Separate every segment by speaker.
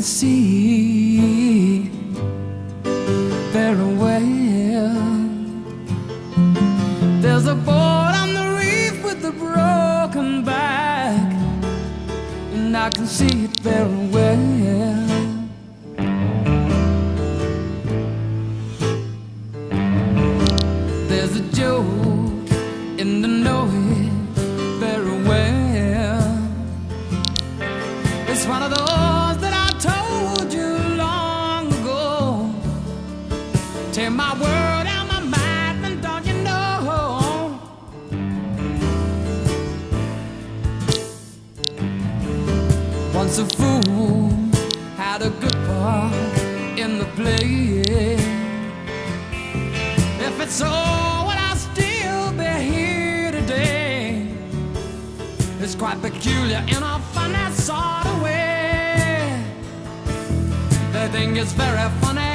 Speaker 1: can see very well. There's a board on the reef with a broken back, and I can see it very well. There's a joke in the it very well. It's one of those Once a fool had a good part in the play. If it's so, would I still be here today? It's quite peculiar in a funny sort of way. They think it's very funny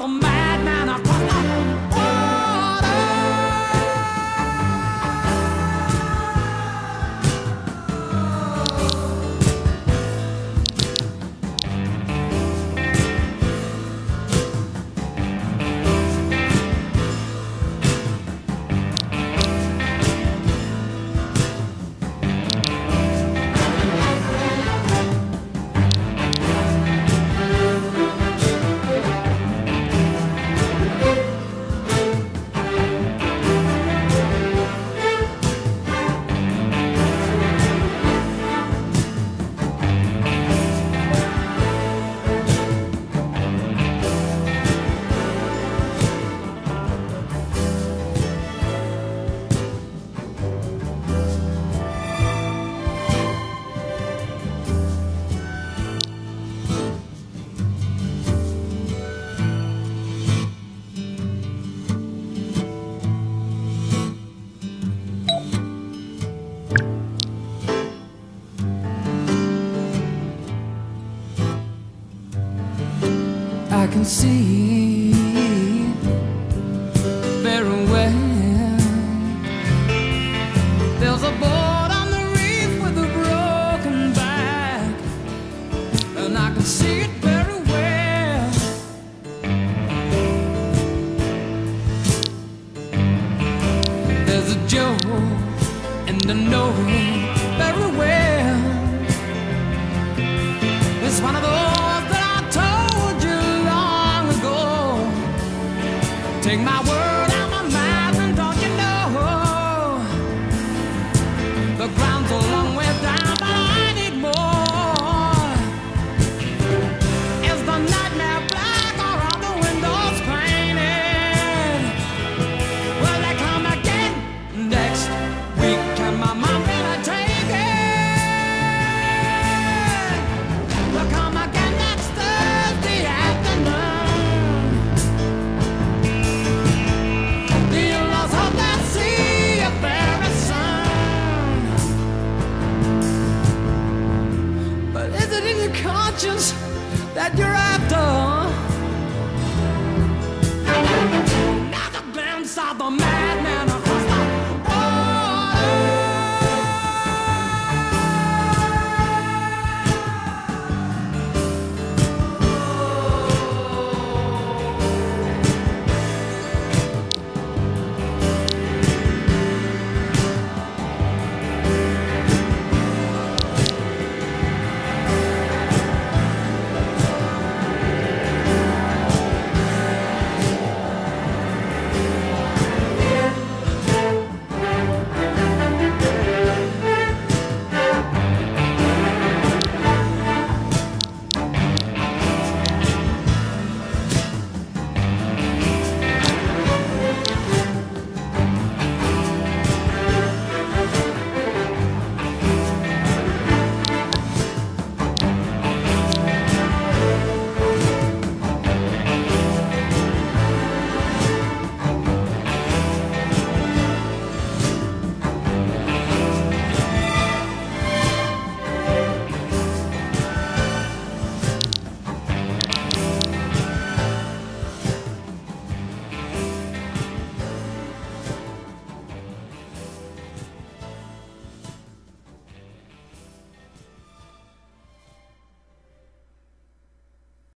Speaker 1: the madman can see very well. There's a board on the reef with a broken back, and I can see it very well. There's a joke, and I know very well. It's one of those My